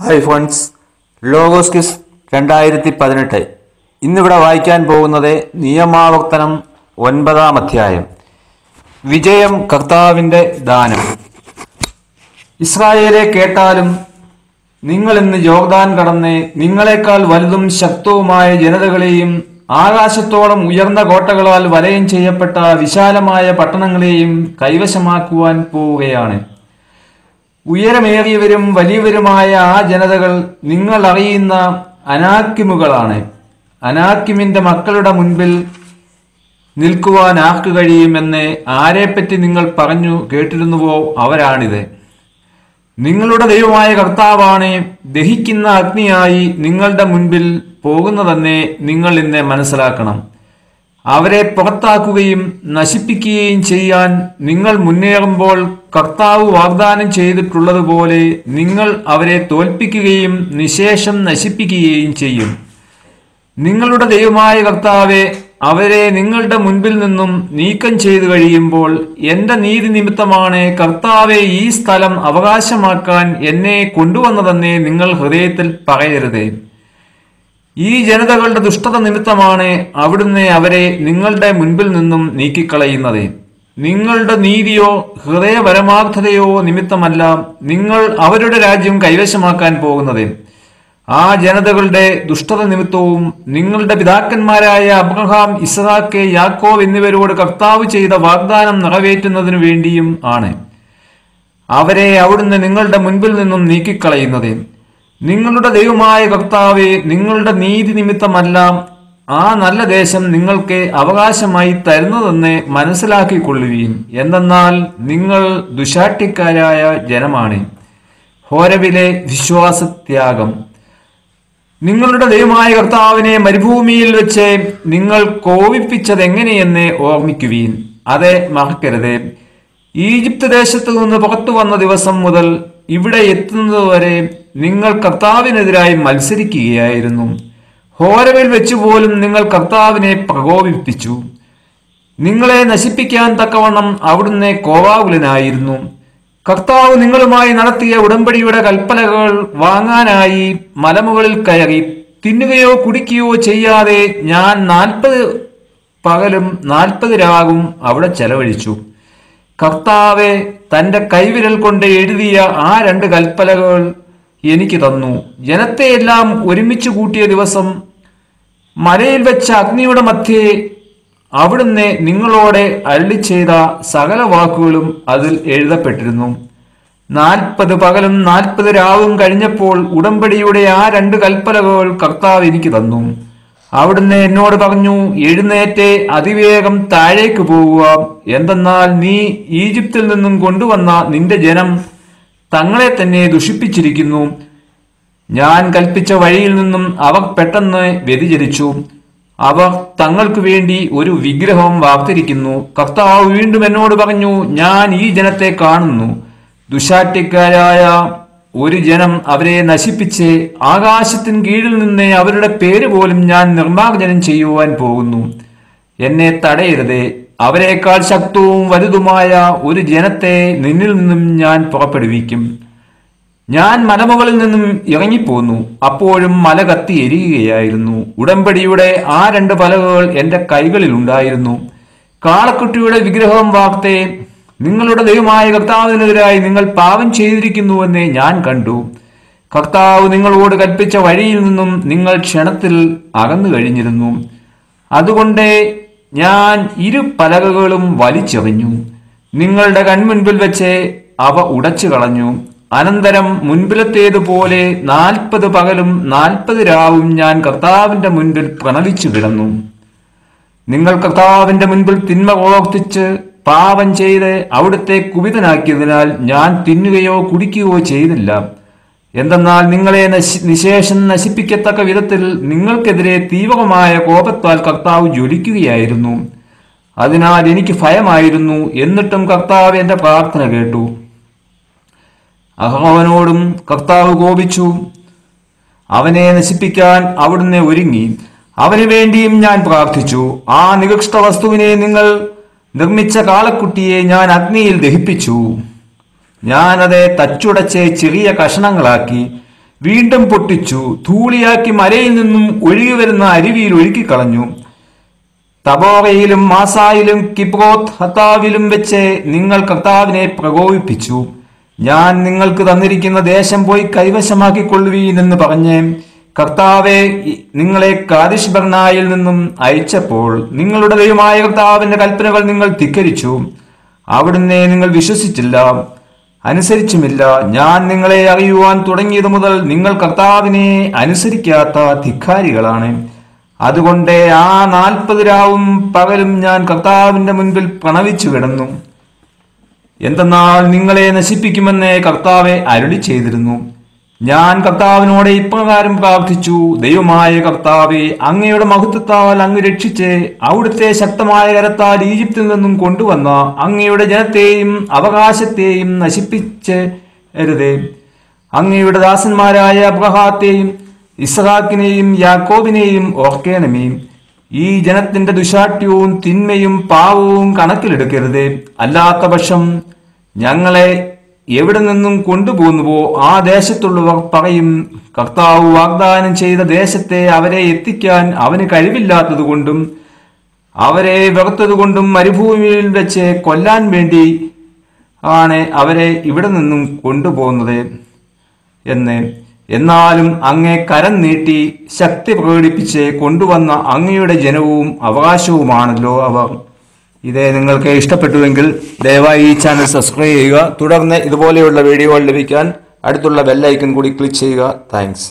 Hi friends. Logos kiss രണ്ടായിരത്തി പതിനെട്ട് ഇന്നിവിടെ വായിക്കാൻ പോകുന്നത് നിയമാവർത്തനം ഒൻപതാം അധ്യായം. വിജയം കർത്താവിന്റെ ദാനം. ഇസ്രായേലെ കേട്ടാലും നിങ്ങൾ ഇന്ന് ജോർദാൻ കടന്ന് നിങ്ങളെക്കാൾ വലുതും ശക്തവുമായ ജനതകളെയും ആകാശത്തോളം ഉയർന്ന കോട്ടകളാൽ വലയം ചെയ്യപ്പെട്ട വിശാലമായ പട്ടണങ്ങളെയും കൈവശമാക്കുവാൻ പോവുകയാണ്. ഉയരമേറിയവരും വലിയവരുമായ ആ ജനതകൾ നിങ്ങൾ അറിയുന്ന അനാക്കിമുകളാണ്. അനാക്കിമിന്റെ മക്കളുടെ മുൻപിൽ നിൽക്കുവാൻ ആർക്ക് കഴിയുമെന്ന് ആരെപ്പറ്റി നിങ്ങൾ പറഞ്ഞു കേട്ടിരുന്നുവോ? അവരാണിത്. നിങ്ങളുടെ ദൈവമായ കർത്താവാണ് ദഹിക്കുന്ന അഗ്നിയായി നിങ്ങളുടെ മുൻപിൽ പോകുന്നതെന്നെ നിങ്ങൾ ഇന്ന് മനസ്സിലാക്കണം. അവരെ പുറത്താക്കുകയും നശിപ്പിക്കുകയും ചെയ്യാൻ നിങ്ങൾ മുന്നേറുമ്പോൾ കർത്താവ് വാഗ്ദാനം ചെയ്തിട്ടുള്ളതുപോലെ നിങ്ങൾ അവരെ തോൽപ്പിക്കുകയും നിശേഷം നശിപ്പിക്കുകയും ചെയ്യും. നിങ്ങളുടെ ദൈവമായ കർത്താവെ അവരെ നിങ്ങളുടെ മുൻപിൽ നിന്നും നീക്കം ചെയ്തു കഴിയുമ്പോൾ എന്റെ നീതി നിമിത്തമാണ് കർത്താവെ ഈ സ്ഥലം അവകാശമാക്കാൻ എന്നെ കൊണ്ടുവന്നതെന്നേ നിങ്ങൾ ഹൃദയത്തിൽ പറയരുത്. ഈ ജനതകളുടെ ദുഷ്ടത നിമിത്തമാണ് അവിടുന്ന് അവരെ നിങ്ങളുടെ മുൻപിൽ നിന്നും നീക്കിക്കളയുന്നത്. നിങ്ങളുടെ നീതിയോ ഹൃദയപരമാർത്ഥതയോ നിമിത്തമല്ല നിങ്ങൾ അവരുടെ രാജ്യം കൈവശമാക്കാൻ പോകുന്നത്. ആ ജനതകളുടെ ദുഷ്ടത നിമിത്തവും നിങ്ങളുടെ പിതാക്കന്മാരായ അബ്രഹാം ഇസ്ഹാക്ക് യാക്കോവ് എന്നിവരോട് കർത്താവ് ചെയ്ത വാഗ്ദാനം നിറവേറ്റുന്നതിനു വേണ്ടിയും ആണ്. അവരെ അവിടുന്ന് നിങ്ങളുടെ മുൻപിൽ നിന്നും നീക്കിക്കളയുന്നത്. നിങ്ങളുടെ ദൈവമായ കർത്താവെ നിങ്ങളുടെ നീതി നിമിത്തമല്ല ആ നല്ല ദേശം നിങ്ങൾക്ക് അവകാശമായി തരുന്നതെന്ന് മനസ്സിലാക്കിക്കൊള്ളുവീൻ. എന്തെന്നാൽ നിങ്ങൾ ദുശാട്ടിക്കാരായ ജനമാണ്. ഹോരവിലെ വിശ്വാസത്യാഗം. നിങ്ങളുടെ ദൈവമായ കർത്താവിനെ മരുഭൂമിയിൽ വെച്ച് നിങ്ങൾ കോപിപ്പിച്ചത് എങ്ങനെയെന്ന് ഓർമ്മിക്കുവീൻ. അതെ മറക്കരുത്. ഈജിപ്ത് ദേശത്തു നിന്ന് പുറത്തു വന്ന ദിവസം മുതൽ ഇവിടെ എത്തുന്നതുവരെ നിങ്ങൾ കർത്താവിനെതിരായി മത്സരിക്കുകയായിരുന്നു. ഹോരവിൽ വെച്ചുപോലും നിങ്ങൾ കർത്താവിനെ പ്രകോപിപ്പിച്ചു. നിങ്ങളെ നശിപ്പിക്കാൻ തക്കവണ്ണം അവിടുന്ന് കോവാകുലനായിരുന്നു. കർത്താവ് നിങ്ങളുമായി നടത്തിയ ഉടമ്പടിയുടെ കൽപ്പനകൾ വാങ്ങാനായി മലമുകളിൽ കയറി തിന്നുകയോ കുടിക്കുകയോ ചെയ്യാതെ ഞാൻ നാൽപ്പത് പകലും നാൽപ്പത് രാവും അവിടെ ചെലവഴിച്ചു. കർത്താവെ തന്റെ കൈവിരൽ കൊണ്ട് എഴുതിയ ആ രണ്ട് കൽപ്പനകൾ എനിക്ക് തന്നു. ജനത്തെയെല്ലാം ഒരുമിച്ച് കൂട്ടിയ ദിവസം മലയിൽ വെച്ച അഗ്നിയുടെ മധ്യേ അവിടുന്ന് നിങ്ങളോടെ അരളി ചെയ്ത സകല വാക്കുകളും അതിൽ എഴുതപ്പെട്ടിരുന്നു. നാൽപ്പത് പകലും നാൽപ്പത് രാവും കഴിഞ്ഞപ്പോൾ ഉടമ്പടിയുടെ ആ രണ്ട് കൽപ്പലകൾ കർത്താവ് എനിക്ക് തന്നു. അവിടുന്ന് എന്നോട് പറഞ്ഞു എഴുന്നേറ്റ് അതിവേഗം താഴേക്ക് പോവുക. എന്തെന്നാൽ നീ ഈജിപ്തിൽ നിന്നും കൊണ്ടുവന്ന നിന്റെ ജനം തങ്ങളെ തന്നെ ദുഷിപ്പിച്ചിരിക്കുന്നു. ഞാൻ കൽപ്പിച്ച വഴിയിൽ നിന്നും അവർ പെട്ടെന്ന് വ്യതിചരിച്ചു അവർ തങ്ങൾക്കു വേണ്ടി ഒരു വിഗ്രഹം വാർത്തിരിക്കുന്നു. കർത്താവ് വീണ്ടും എന്നോട് പറഞ്ഞു ഞാൻ ഈ ജനത്തെ കാണുന്നു. ദുശാട്ടിക്കാരായ ഒരു ജനം അവരെ നശിപ്പിച്ച് ആകാശത്തിന് കീഴിൽ നിന്ന് അവരുടെ പേര് പോലും ഞാൻ നിർമ്മാർജനം ചെയ്യുവാൻ പോകുന്നു. എന്നെ തടയരുത്. അവരെക്കാൾ ശക്തവും വലുതുമായ ഒരു ജനത്തെ നിന്നിൽ നിന്നും ഞാൻ പുറപ്പെടുവിക്കും. ഞാൻ മലമുകളിൽ നിന്നും ഇറങ്ങിപ്പോന്നു. അപ്പോഴും മല കത്തി എരിയുകയായിരുന്നു. ഉടമ്പടിയുടെ ആ രണ്ട് പലകകൾ എന്റെ കൈകളിൽ ഉണ്ടായിരുന്നു. കാളക്കുട്ടിയുടെ വിഗ്രഹം വാർത്തെ നിങ്ങളുടെ ദൈവമായ കർത്താവിനെതിരായി നിങ്ങൾ പാപം ചെയ്തിരിക്കുന്നുവെന്ന് ഞാൻ കണ്ടു. കർത്താവ് നിങ്ങളോട് കൽപ്പിച്ച വഴിയിൽ നിന്നും നിങ്ങൾ ക്ഷണത്തിൽ അകന്നു കഴിഞ്ഞിരുന്നു അതുകൊണ്ട് ഞാൻ ഇരു പലകകളും വലിച്ചെറിഞ്ഞു. നിങ്ങളുടെ കൺമുൻപിൽ വെച്ച് അവ ഉടച്ചു കളഞ്ഞു. അനന്തരം മുൻപിലത്തേതുപോലെ നാൽപ്പത് പകലും നാൽപ്പത് രാവും ഞാൻ കർത്താവിന്റെ മുൻപിൽ പ്രണവിച്ചു കിടന്നു. നിങ്ങൾ കർത്താവിന്റെ മുൻപിൽ തിന്മ പ്രവർത്തിച്ച് പാപം ചെയ്ത് അവിടുത്തെ കുപിതനാക്കിയതിനാൽ ഞാൻ തിന്നുകയോ കുടിക്കുകയോ ചെയ്തില്ല. എന്തെന്നാൽ നിങ്ങളെ നശി നിശേഷം നശിപ്പിക്കത്തക്ക വിധത്തിൽ നിങ്ങൾക്കെതിരെ തീവ്രമായ കോപത്താൽ കർത്താവ് ജ്വലിക്കുകയായിരുന്നു. അതിനാൽ എനിക്ക് ഭയമായിരുന്നു. എന്നിട്ടും കർത്താവ് എന്റെ പ്രാർത്ഥന കേട്ടു. അഹോവനോടും കർത്താവ് കോപിച്ചു. അവനെ നശിപ്പിക്കാൻ അവിടുന്ന് ഒരുങ്ങി. അവന് വേണ്ടിയും ഞാൻ പ്രാർത്ഥിച്ചു. ആ നികൃഷ്ട വസ്തുവിനെ നിങ്ങൾ നിർമ്മിച്ച കാളക്കുട്ടിയെ ഞാൻ അഗ്നിയിൽ ദഹിപ്പിച്ചു. ഞാനത് തച്ചുടച്ച് ചെറിയ കഷണങ്ങളാക്കി വീണ്ടും പൊട്ടിച്ചു ധൂളിയാക്കി മരയിൽ നിന്നും ഒഴുകി വരുന്ന അരുവിയിൽ ഒഴുക്കിക്കളഞ്ഞു തബോറയിലും മാസായിലും കിബ്രോത്ത് ഹത്താവിലും വെച്ച് നിങ്ങൾ കർത്താവിനെ പ്രകോപിപ്പിച്ചു. ഞാൻ നിങ്ങൾക്ക് തന്നിരിക്കുന്ന ദേശം പോയി കൈവശമാക്കിക്കൊള്ളുവീൻ എന്ന് പറഞ്ഞ് കർത്താവെ നിങ്ങളെ കാദിഷ് ബർണായിൽ നിന്നും അയച്ചപ്പോൾ നിങ്ങളുടെ ദൈവമായ കർത്താവിന്റെ കൽപ്പനകൾ നിങ്ങൾ ധിക്കരിച്ചു. അവിടുന്ന് നിങ്ങൾ വിശ്വസിച്ചില്ല. അനുസരിച്ചുമില്ല. ഞാൻ നിങ്ങളെ അറിയുവാൻ തുടങ്ങിയത് മുതൽ നിങ്ങൾ കർത്താവിനെ അനുസരിക്കാത്ത ധിക്കാരികളാണ്. അതുകൊണ്ട് ആ നാൽപ്പത് രാവും പകലും ഞാൻ കർത്താവിന്റെ മുൻപിൽ പ്രണവിച്ചു കിടന്നു. എന്തെന്നാൽ നിങ്ങളെ നശിപ്പിക്കുമെന്ന് കർത്താവെ അരുളി ചെയ്തിരുന്നു. ഞാൻ കർത്താവിനോട് ഇപ്രകാരം പ്രാർത്ഥിച്ചു. ദൈവമായ കർത്താവെ അങ്ങയുടെ മഹത്വത്താൽ അങ്ങ് രക്ഷിച്ച് അവിടുത്തെ ശക്തമായ കരത്താൽ ഈജിപ്തിൽ നിന്നും കൊണ്ടുവന്ന അങ്ങയുടെ ജനത്തെയും അവകാശത്തെയും നശിപ്പിച്ച് അരുതേ അങ്ങയുടെ ദാസന്മാരായ അബ്രഹാത്തെയും ഇസഹാക്കിനെയും യാക്കോബിനെയും ഓർക്കേണമേ. ഈ ജനത്തിന്റെ ദുശാഠ്യവും തിന്മയും പാവവും കണക്കിലെടുക്കരുത്. അല്ലാത്ത പക്ഷം ഞങ്ങളെ എവിടെ നിന്നും കൊണ്ടുപോകുന്നുവോ ആ ദേശത്തുള്ളവർ പറയും കർത്താവ് വാഗ്ദാനം ചെയ്ത ദേശത്തെ അവരെ എത്തിക്കാൻ അവന് കഴിവില്ലാത്തതുകൊണ്ടും അവരെ വെറുത്തതുകൊണ്ടും മരുഭൂമിയിൽ വെച്ച് കൊല്ലാൻ വേണ്ടി ആണ് അവരെ ഇവിടെ നിന്നും കൊണ്ടുപോകുന്നത് എന്ന്. എന്നാലും അങ്ങേ കരം നീട്ടി ശക്തി പ്രകടിപ്പിച്ച് കൊണ്ടുവന്ന അങ്ങയുടെ ജനവും അവകാശവുമാണല്ലോ അവർ. ഇത് നിങ്ങൾക്ക് ഇഷ്ടപ്പെട്ടുവെങ്കിൽ ദയവായി ഈ ചാനൽ സബ്സ്ക്രൈബ് ചെയ്യുക. തുടർന്ന് ഇതുപോലെയുള്ള വീഡിയോകൾ ലഭിക്കാൻ അടുത്തുള്ള ബെല്ലൈക്കൺ കൂടി ക്ലിക്ക് ചെയ്യുക. താങ്ക്സ്